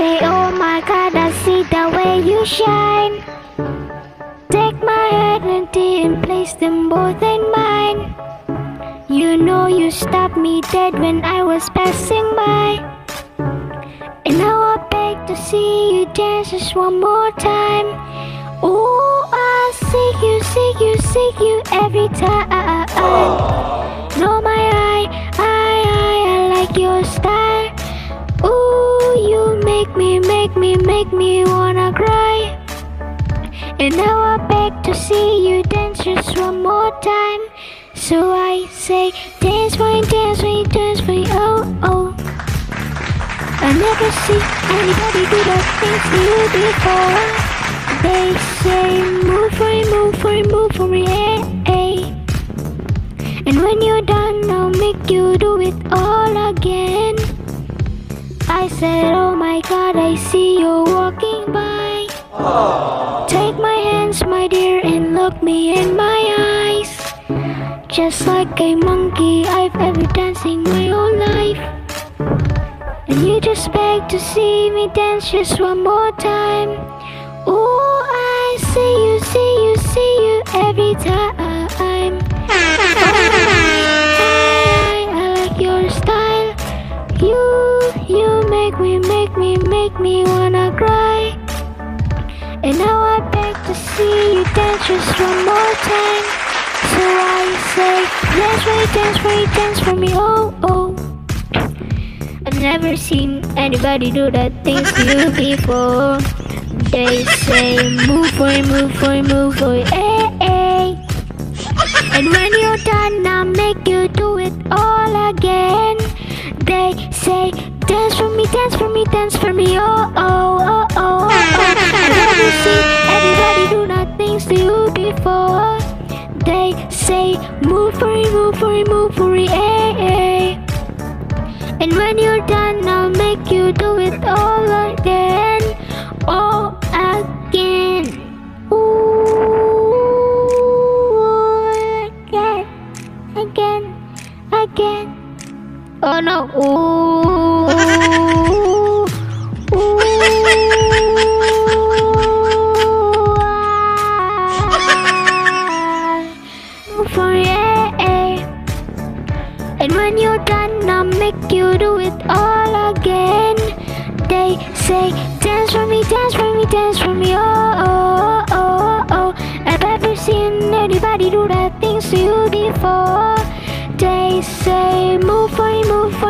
say, Oh my God, I see the way you shine. Take my hand and place them both in mine. You know you stopped me dead when I was passing by. And now I beg to see you dance just one more time. Oh, I see you, see you, see you every time. Ah. Make me, wanna cry. And now I beg to see you dance just one more time. So I say, dance for me, dance for me, dance for me, oh, oh. I never see anybody do the things you before. They say, move for me, move for me, move for me, eh, eh. And when you're done, I'll make you do it all. I said, oh my god, I see you walking by. Take my hands, my dear, and look me in my eyes. Just like a monkey, I've ever dancing my whole life. And you just beg to see me dance just one more time. Oh, I see you, see you, see you every time. Me, make me, make me wanna cry. And now I beg to see you dance just one more time. So I say, dance for me, dance for me, dance for me, oh, oh. I've never seen anybody do that thing to you before. They say, move for it, move for it, move for it, eh, eh. And when you're done, I'll make you do it all again. They say, dance for me, dance for me, dance for me, oh, oh, oh, oh, oh. I've never seen everybody do that things to you before. They say, move for it, move for it, move for it, eh, eh. And when you're done, Oh no. Ooh, ooh. For yeah. And when you're done, I'll make you do it all again. They say, dance for me, dance for me, dance for me, oh, oh, oh, oh. I've ever seen anybody do that things to you before. They say, move me, move me,